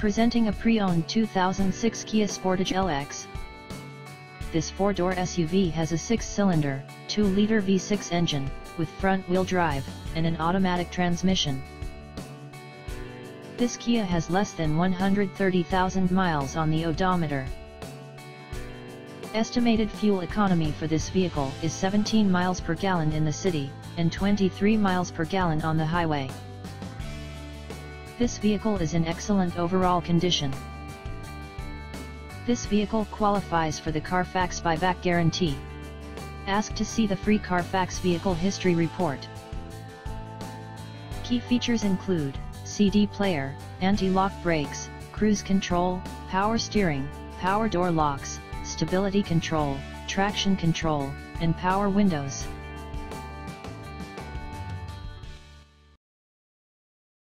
Presenting a pre-owned 2006 Kia Sportage LX. This four-door SUV has a six-cylinder, 2-liter V6 engine, with front-wheel drive, and an automatic transmission. This Kia has less than 130,000 miles on the odometer. Estimated fuel economy for this vehicle is 17 miles per gallon in the city, and 23 miles per gallon on the highway. This vehicle is in excellent overall condition. This vehicle qualifies for the Carfax buyback guarantee. Ask to see the free Carfax vehicle history report. Key features include, CD player, anti-lock brakes, cruise control, power steering, power door locks, stability control, traction control, and power windows.